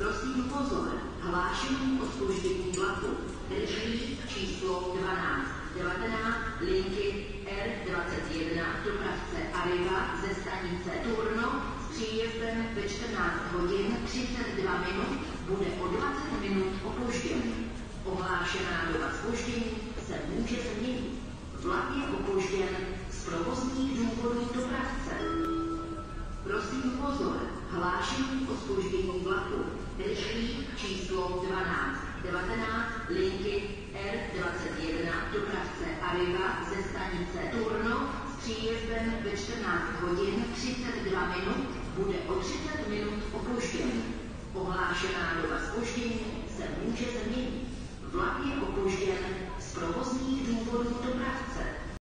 Prosím pozor, hlášení o spoždění vlaku. Rychlík číslo 12, 19, linky R21, dopravce Arriva ze stanice Turno s příjezdem ve 14 hodin 32 minut bude o 20 minut opožděn. Ohlášená doba spoždění se může změnit. Vlak je opožděn z provozních důvodů dopravce. Prosím pozor, hlášení o spoždění vlaku. Rychlík číslo 12, 19, linky R21, dopravce Arriva ze stanice Turno s příjezdem ve 14 hodin 32 minut bude o 30 minut opožděn. Ohlášená doba spoždění se může změnit.